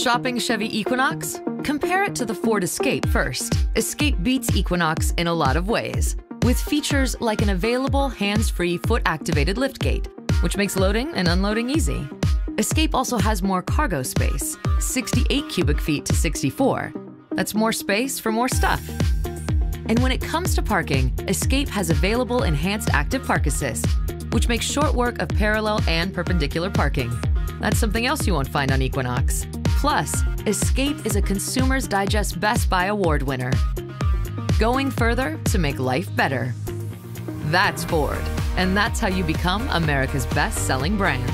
Shopping Chevy Equinox? Compare it to the Ford Escape first. Escape beats Equinox in a lot of ways, with features like an available hands-free foot-activated liftgate, which makes loading and unloading easy. Escape also has more cargo space, 68 cubic feet to 64. That's more space for more stuff. And when it comes to parking, Escape has available enhanced active park assist, which makes short work of parallel and perpendicular parking. That's something else you won't find on Equinox. Plus, Escape is a Consumer's Digest Best Buy Award winner. Going further to make life better. That's Ford, and that's how you become America's best selling brand.